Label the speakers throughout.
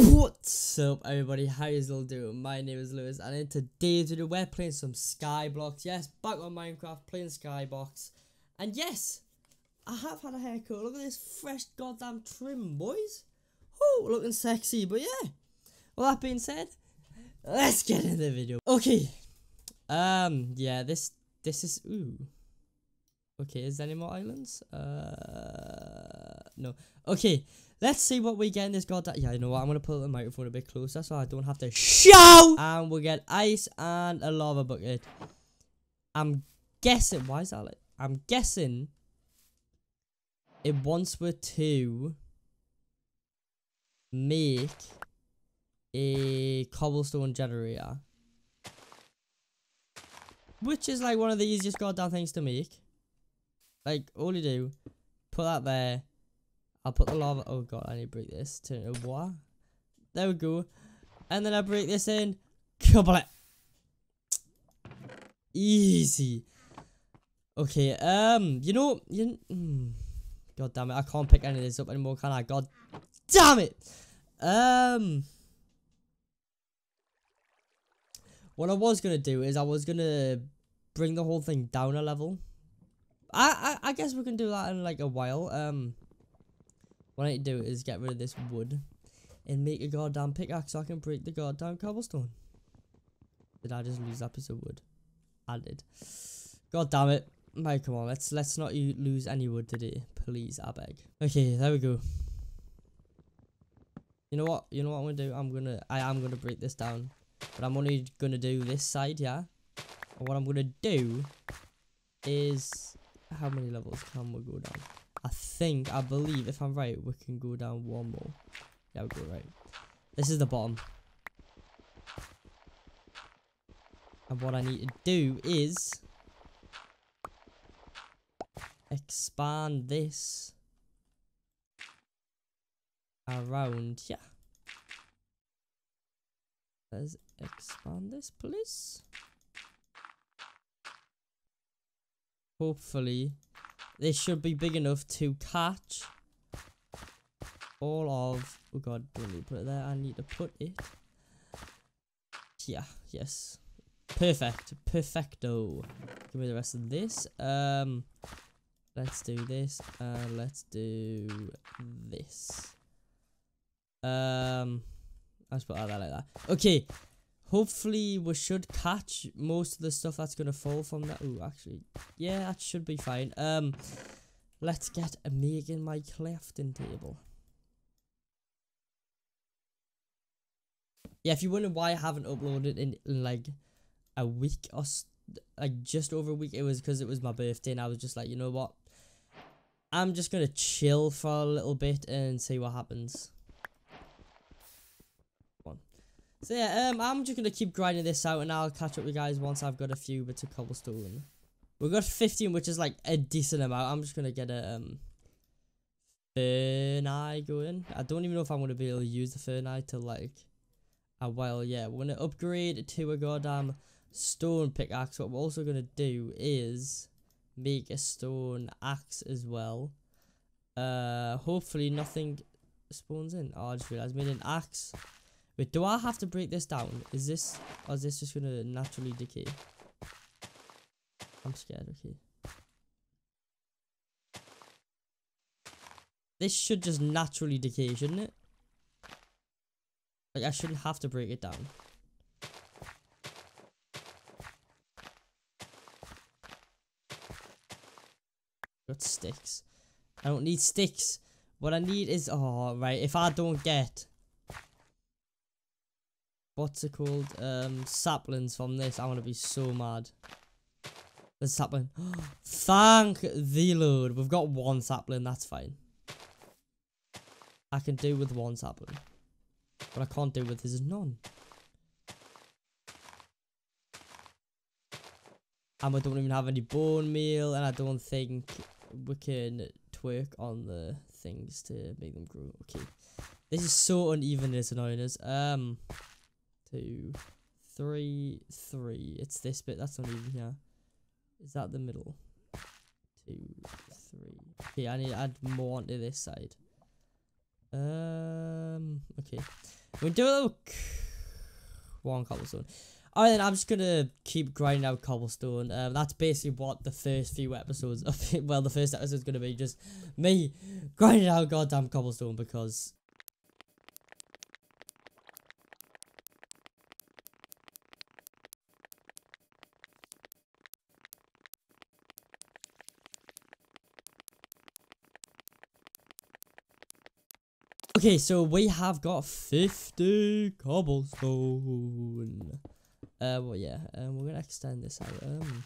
Speaker 1: What's up everybody, how you all doing? My name is Lewis and in today's video we're playing some Skyblocks. Yes, back on Minecraft playing Skyblocks. And yes, I have had a haircut. Look at this fresh goddamn trim, boys. Oh, looking sexy, but yeah. Well that being said, let's get into the video. Okay. Um, yeah, this this is ooh. Okay, is there any more islands? Uh no. Okay. Let's see what we get in this goddamn. Yeah, you know what? I'm gonna put the microphone a bit closer so I don't have to shout. And we'll get ice and a lava bucket. I'm guessing. Why is that? Like, I'm guessing. It wants we to make a cobblestone generator, which is like one of the easiest goddamn things to make. Like all you do, put that there I'll put the lava. Oh god, I need to break this. Turn it to water. There we go. And then I break this in. Couple it. Easy. Okay, um, you know, you, mm, god damn it, I can't pick any of this up anymore, can I? God damn it! Um, what I was gonna do is I was gonna bring the whole thing down a level. I, I, I guess we can do that in like a while. Um, what I need to do is get rid of this wood and make a goddamn pickaxe so I can break the goddamn cobblestone. Did I just lose that piece of wood? I did. God damn it. Right, come on, let's let's not lose any wood today. Please, I beg. Okay, there we go. You know what? You know what I'm gonna do? I'm gonna I am gonna break this down. But I'm only gonna do this side, yeah? And what I'm gonna do is how many levels can we go down? I think, I believe, if I'm right, we can go down one more. Yeah, we go right. This is the bottom. And what I need to do is expand this around yeah. Let's expand this, please. Hopefully this should be big enough to catch all of... Oh god, don't need to put it there. I need to put it... Yeah, yes. Perfect. Perfecto. Give me the rest of this. Um, Let's do this. Uh, let's do this. Um, Let's put that like that. Okay. Hopefully we should catch most of the stuff that's going to fall from that. Oh, actually, yeah, that should be fine. Um, Let's get a making my crafting table. Yeah, if you wonder why I haven't uploaded in, in like a week or like just over a week, it was because it was my birthday and I was just like, you know what? I'm just going to chill for a little bit and see what happens. So yeah, um, I'm just gonna keep grinding this out, and I'll catch up with you guys once I've got a few bits of cobblestone. We've got 15, which is like a decent amount. I'm just gonna get a um furnace going. I don't even know if I'm gonna be able to use the furnace till like a while. Yeah, we're gonna upgrade to a goddamn stone pickaxe. What we're also gonna do is make a stone axe as well. Uh, hopefully nothing spawns in. Oh, I just realized I made an axe. Wait, do I have to break this down? Is this, or is this just gonna naturally decay? I'm scared, okay. This should just naturally decay, shouldn't it? Like, I shouldn't have to break it down. Got sticks. I don't need sticks. What I need is, oh, right, if I don't get what's it called? Um, saplings from this. I'm gonna be so mad. The sapling. Thank the Lord. We've got one sapling. That's fine. I can do with one sapling. What I can't do with is none. And we don't even have any bone meal. And I don't think we can twerk on the things to make them grow. Okay. This is so uneven. It's annoying us. Um two, three, three. It's this bit that's not even here. Is that the middle? Two, three. Okay, I need to add more onto this side. Um, okay. We do a little one cobblestone. Alright then, I'm just gonna keep grinding out cobblestone. Um, that's basically what the first few episodes of it, well, the first episode is gonna be just me grinding out goddamn cobblestone because Okay, so we have got 50 cobblestone. Uh, well, yeah, um, we're gonna extend this out, um,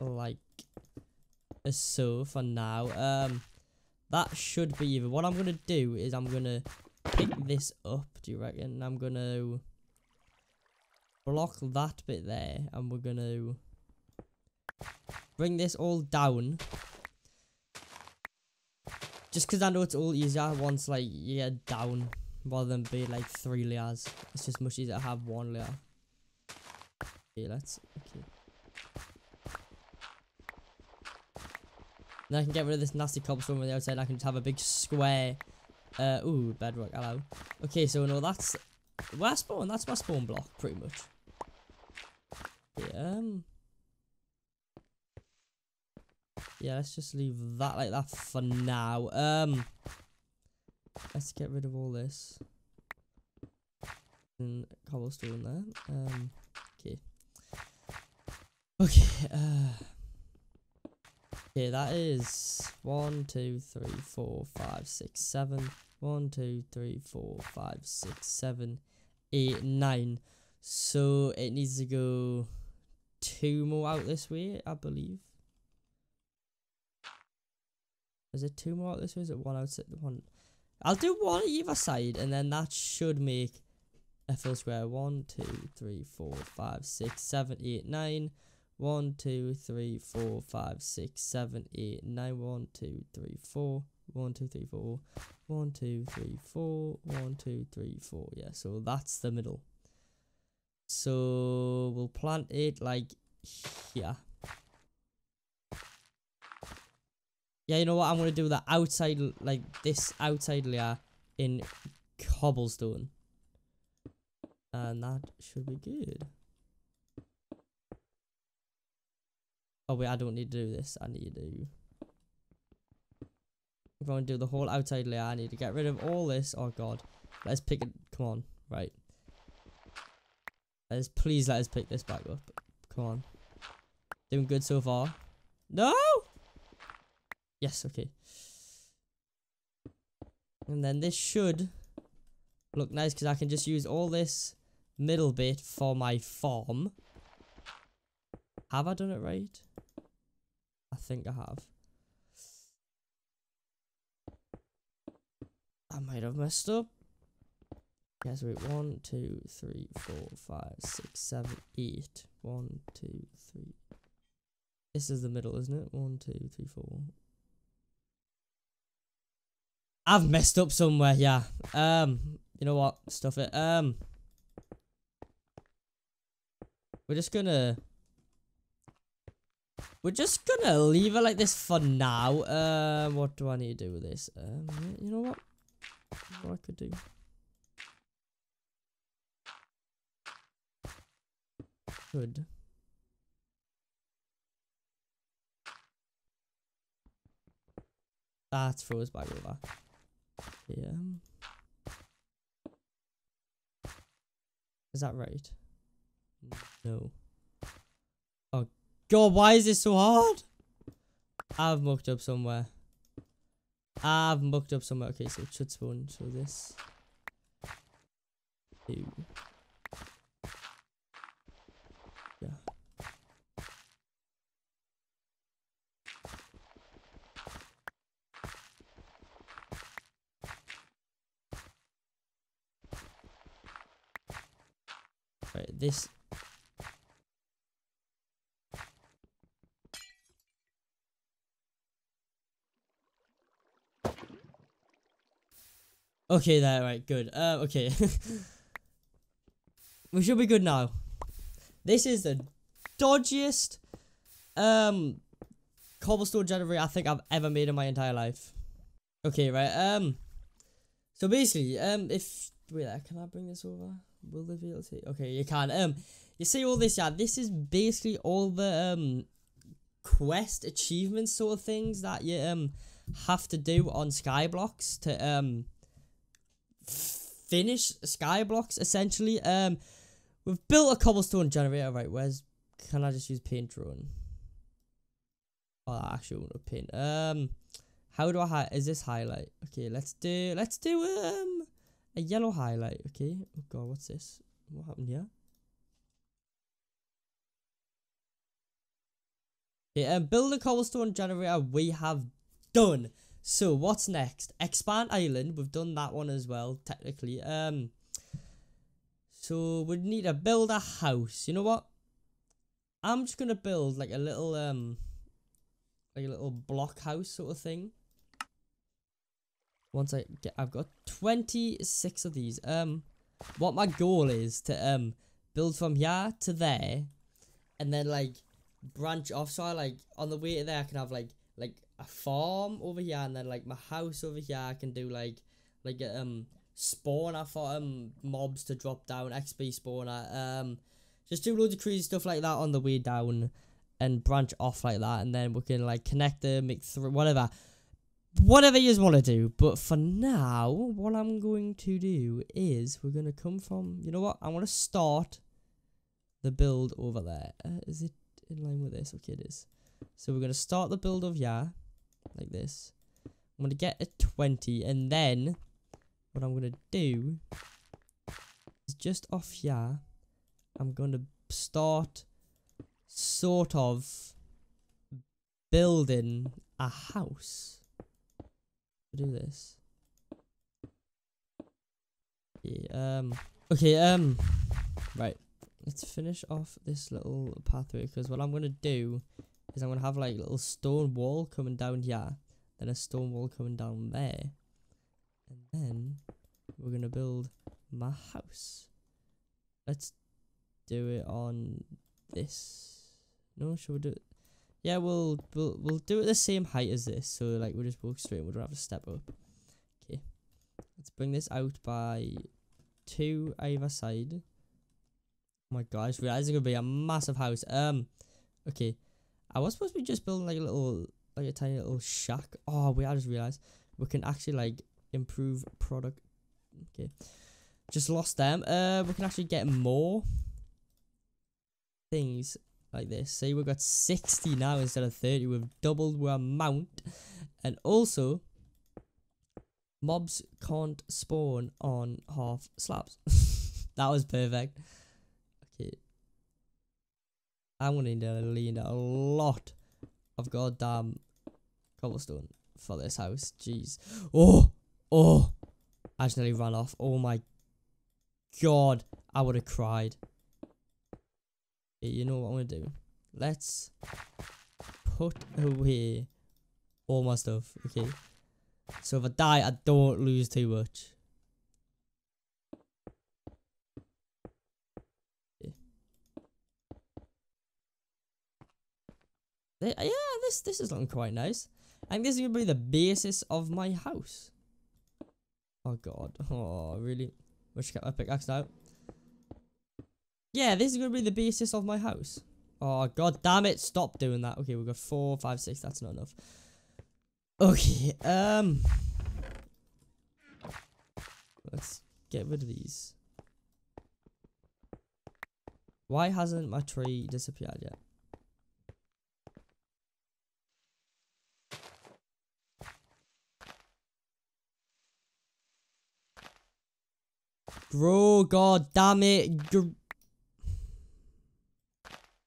Speaker 1: like, so for now. Um, that should be even. What I'm gonna do is I'm gonna pick this up, do you reckon? I'm gonna block that bit there, and we're gonna bring this all down just because I know it's all easier once like you get down rather than be like three layers. It's just much easier to have one layer. Okay, let's okay. Then I can get rid of this nasty cobblestone on the outside. I can just have a big square. Uh, ooh, bedrock. Hello. Okay, so no, that's where I spawn. That's my spawn block, pretty much. Yeah. Um. Yeah, let's just leave that like that for now. Um, let's get rid of all this. And cobblestone there. Um, okay. Okay, uh, okay, that is one, two, three, four, five, six, seven. One, two, three, four, five, six, seven, eight, nine. So it needs to go two more out this way, I believe. Is it two more this way? Is it one outside? The one. I'll do one either side, and then that should make a full square. One, two, three, four, five, six, seven, eight, nine. One, two, three, four, five, six, seven, eight, nine. One, two, three, four. One, two, three, four. One, two, three, four. One, two, three, four. Yeah, so that's the middle. So we'll plant it like here. Yeah, you know what? I'm to do the outside, like this outside layer in cobblestone. And that should be good. Oh wait, I don't need to do this. I need to... If I want to do the whole outside layer, I need to get rid of all this. Oh god. Let's pick it. Come on. Right. Let's please let us pick this back up. Come on. Doing good so far. No! Yes, okay. And then this should look nice because I can just use all this middle bit for my farm. Have I done it right? I think I have. I might have messed up. Yes, wait. One, two, three, four, five, six, seven, eight. One, two, three. This is the middle, isn't it? One, two, three, four. I've messed up somewhere, yeah. Um, you know what? Stuff it. Um, we're just gonna, we're just gonna leave it like this for now. Um, what do I need to do with this? Um, you know what? What I could do. Good. That's throw us back over. Is that right? No. Oh god, why is this so hard? I've mucked up somewhere. I've mucked up somewhere. Okay, so it should spawn. So this. Two. Right, this... Okay, there, right, good. Uh, okay. we should be good now. This is the dodgiest, um, cobblestone generator I think I've ever made in my entire life. Okay, right, um, So basically, um, if wait, uh, can I bring this over? Will they be able to? Okay, you can. Um, you see all this, yeah. This is basically all the um quest achievements sort of things that you um have to do on Skyblocks to um finish Skyblocks essentially. Um, we've built a cobblestone generator. Right, where's? Can I just use paint drone? Oh, I actually want to paint. Um, how do I hi is this highlight? Okay, let's do let's do um a yellow highlight. Okay. Oh god, what's this? What happened here? Okay, um, build a cobblestone generator we have done. So what's next? Expand island. We've done that one as well, technically. Um so we need to build a house. You know what? I'm just gonna build like a little um like a little block house sort of thing. Once I get I've got 26 of these. Um what my goal is to um build from here to there and then like branch off. So I like on the way to there I can have like like a farm over here and then like my house over here. I can do like like a um spawner for um mobs to drop down XP spawner um just do loads of crazy stuff like that on the way down and branch off like that. And then we can like connect them make through whatever whatever you want to do but for now what i'm going to do is we're going to come from you know what? I want to start the build over there. Uh, is it in line with this? Okay it is. So we're going to start the build of yeah like this. I'm going to get a 20 and then what i'm going to do is just off yeah, i'm going to start sort of building a house. Do this. Yeah, um okay, um right. Let's finish off this little pathway because what I'm gonna do is I'm gonna have like a little stone wall coming down here, then a stone wall coming down there. And then we're gonna build my house. Let's do it on this. No, should we do it? Yeah, we'll we'll we'll do it the same height as this, so like we'll just walk straight. And we don't have to step up. Okay, let's bring this out by two either side. Oh my gosh, realize it's gonna be a massive house. Um, okay, I was supposed to be just building like a little, like a tiny little shack. Oh wait, I just realized we can actually like improve product. Okay, just lost them. Uh, we can actually get more things like this. Say we've got 60 now instead of 30. We've doubled our amount. And also, mobs can't spawn on half slabs. that was perfect. Okay. I'm going to need a lot of goddamn cobblestone for this house. Jeez. Oh! Oh! I just nearly ran off. Oh my god. I would have cried you know what I'm gonna do? Let's put away all my stuff, okay? So if I die, I don't lose too much. Yeah, this this is looking quite nice. I think this is gonna be the basis of my house. Oh god. Oh really? Wish I kept my pickaxe. Yeah, this is going to be the basis of my house. Oh, god damn it. Stop doing that. Okay, we've got four, five, six. That's not enough. Okay, um... Let's get rid of these. Why hasn't my tree disappeared yet? Bro, god damn it. Gr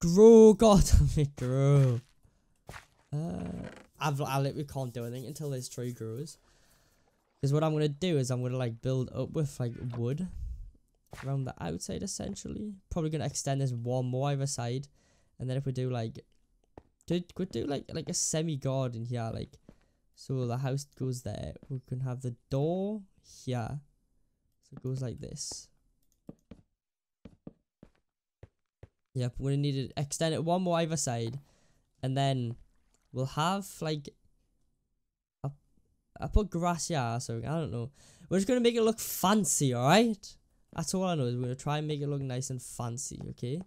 Speaker 1: Grow, God damn it, grow. Uh, I've, I literally can't do anything until this tree grows. Because what I'm going to do is I'm going to like build up with like wood around the outside essentially. Probably going to extend this one more either side. And then if we do like, do, we do like, like a semi-garden here, like, so the house goes there. We can have the door here. So it goes like this. Yep, we're gonna need to extend it one more either side, and then we'll have like I put grass yeah, so I don't know. We're just gonna make it look fancy, alright? That's all I know is we're gonna try and make it look nice and fancy, okay?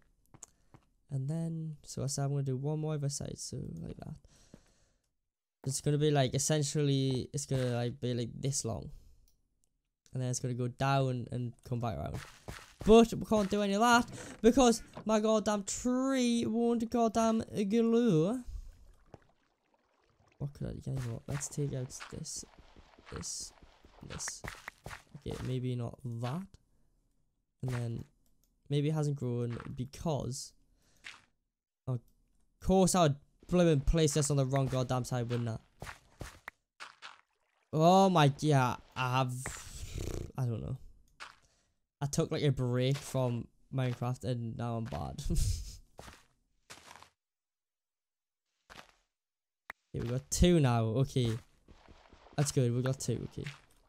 Speaker 1: And then, so I said I'm gonna do one more other side, so like that. It's gonna be like essentially, it's gonna like be like this long, and then it's gonna go down and come back around. But we can't do any of that because my goddamn tree won't goddamn glue. What could I? Know what? Let's take out this, this, this. Okay, maybe not that, and then maybe it hasn't grown because. Of course, I would blooming place this on the wrong goddamn side, wouldn't I? Oh my, yeah, I have, I don't know. I took like a break from Minecraft and now I'm bad. okay, we got two now, okay. That's good, we got two, okay.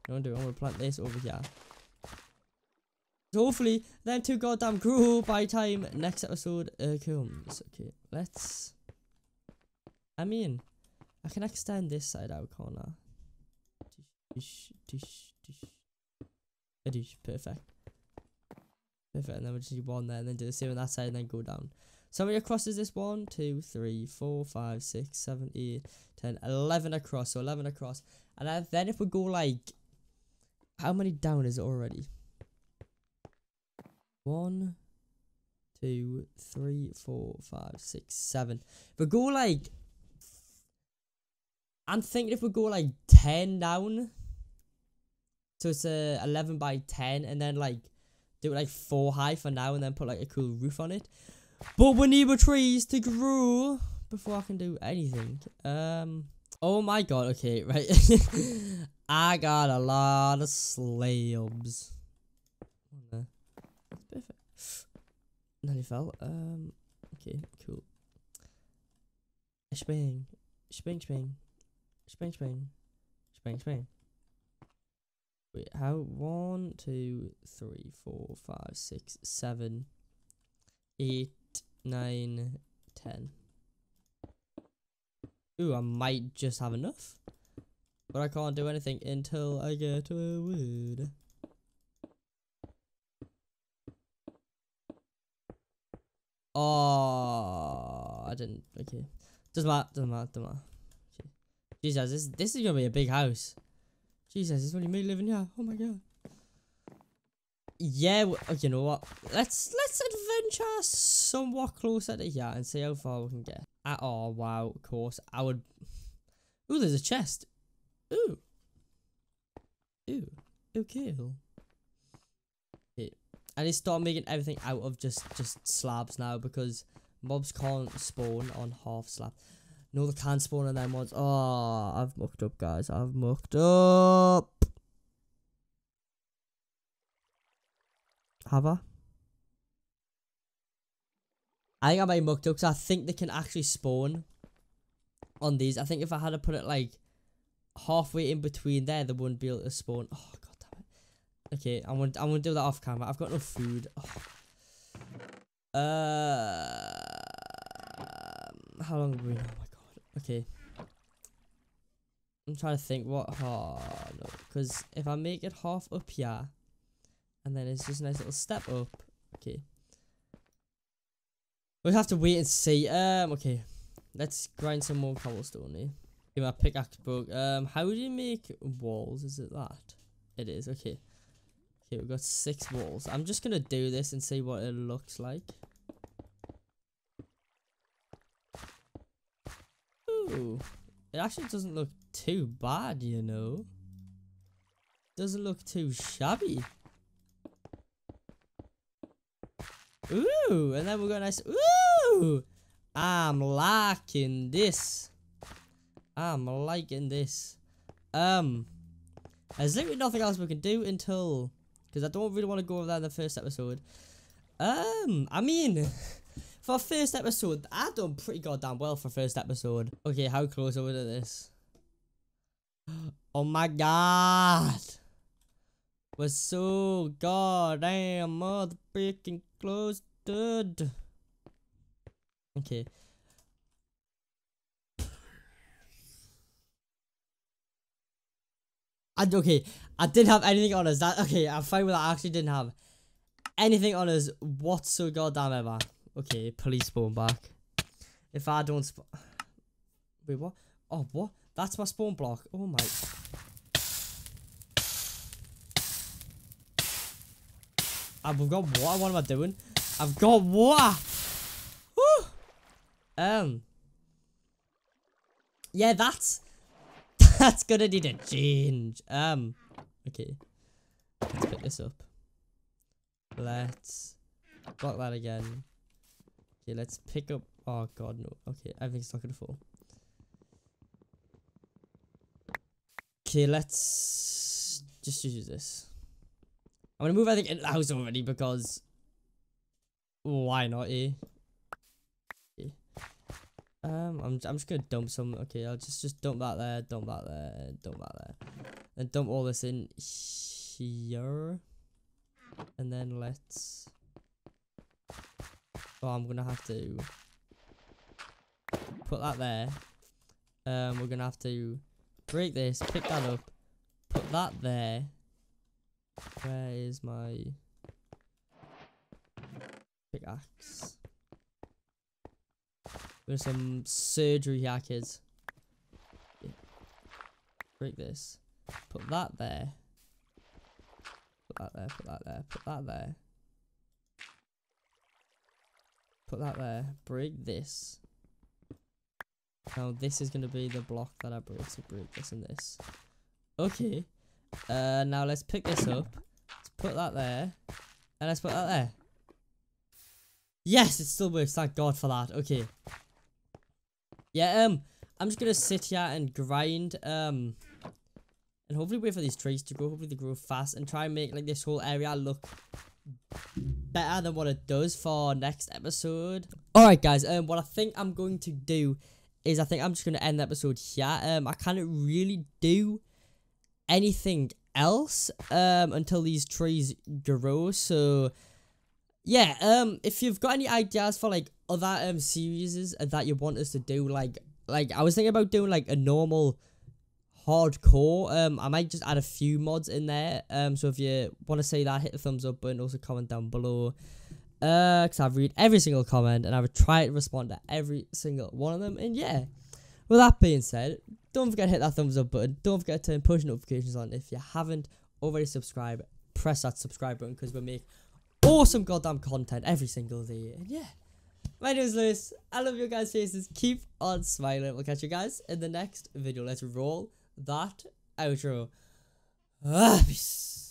Speaker 1: Gonna do, I'm gonna plant this over here. So hopefully, them two goddamn grow by time next episode uh, comes. Okay, let's I mean, I can extend this side out, corner. Dish, dish, dish, A dish, perfect. Perfect, and then we just do one there, and then do the same on that side, and then go down. So how many across is this? 1, 2, 3, 4, 5, 6, 7, 8, 10, 11 across. So 11 across. And then if we go like... How many down is it already? 1, 2, 3, 4, 5, 6, 7. If we go like I'm thinking if we go like 10 down, so it's a 11 by 10, and then like do it like 4 high for now, and then put like a cool roof on it. But we need the trees to grow before I can do anything. Um. Oh my god, okay, right. I got a lot of slabs. Perfect. Nearly fell. Um, okay, cool. Spring. Spring, spring. Spring, spring. Spring, spring. Wait, how? One, two, three, four, five, six, seven, eight, nine, ten. Ooh, I might just have enough. But I can't do anything until I get a wood. Oh, I didn't. Okay. Doesn't matter. Doesn't matter. Doesn't matter. Jesus, this this is gonna be a big house. Jesus, it's only me living here. Oh my god. Yeah, oh, you know what? Let's let's adventure somewhat closer to here and see how far we can get. Uh, oh wow, of course I would. Ooh, there's a chest. Ooh. Ooh. Okay. I need to start making everything out of just just slabs now because mobs can't spawn on half slab. No, the can spawn in them ones. Oh, I've mucked up, guys. I've mucked up. Have I? I think I might mucked up because I think they can actually spawn on these. I think if I had to put it like halfway in between there, they wouldn't be able to spawn. Oh, god damn it. Okay, I'm gonna, I'm gonna do that off camera. I've got no food. Oh. Uh, how long have we? Oh my Okay. I'm trying to think what. Oh, no. Because if I make it half up here, and then it's just a nice little step up. Okay. We'll have to wait and see. Um, okay. Let's grind some more cobblestone here. Okay, my pickaxe broke. Um, how do you make walls? Is it that? It is, okay. Okay, we've got six walls. I'm just gonna do this and see what it looks like. It actually doesn't look too bad, you know. Doesn't look too shabby. Ooh, and then we got a nice, ooh! I'm liking this. I'm liking this. Um, there's literally nothing else we can do until, because I don't really want to go over that in the first episode. Um, I mean... For first episode, I done pretty goddamn well for first episode. Okay, how close are we to this? Oh my god! We're so goddamn motherfucking close, dude. Okay. And okay, I didn't have anything on us. That okay, I'm fine with that. I actually didn't have anything on us whatsoever goddamn ever. Okay, police spawn back. If I don't sp Wait, what? Oh, what? That's my spawn block. Oh my. I've got water. What am I doing? I've got. Woo! Um. Yeah, that's that's gonna need a change. Um. Okay. Let's pick this up. Let's block that again. Okay, let's pick up. Oh god, no. Okay, everything's not gonna fall. Okay, let's just use this. I'm gonna move everything in the house already because why not, eh? Um, I'm I'm just gonna dump some. Okay, I'll just just dump that there, dump that there, dump that there, and dump all this in here, and then let's. Oh, I'm gonna have to put that there. Um, we're gonna have to break this, pick that up, put that there. Where is my pickaxe? There's some surgery kids. Yeah. Break this. Put that there. Put that there, put that there, put that there. Put that there. Break this. Now this is going to be the block that I break. So break this and this. Okay. Uh, now let's pick this up. Let's put that there. And let's put that there. Yes, it still works. Thank God for that. Okay. Yeah, um, I'm just gonna sit here and grind, um, and hopefully wait for these trees to grow. Hopefully they grow fast and try and make like this whole area look better than what it does for next episode. Alright guys, um, what I think I'm going to do is I think I'm just going to end the episode here. Um, I can't really do anything else um until these trees grow. So yeah, um, if you've got any ideas for like other um series that you want us to do, like like I was thinking about doing like a normal hardcore. Um, I might just add a few mods in there. Um, so if you want to say that, hit the thumbs up button. Also comment down below. Uh, cause I've read every single comment and I would try to respond to every single one of them. And yeah, with that being said, don't forget to hit that thumbs up button. Don't forget to turn push notifications on. If you haven't already subscribed, press that subscribe button because we make awesome goddamn content every single day. And yeah, my name is Lewis. I love your guys' faces. Keep on smiling. We'll catch you guys in the next video. Let's roll that outro. Ah, peace.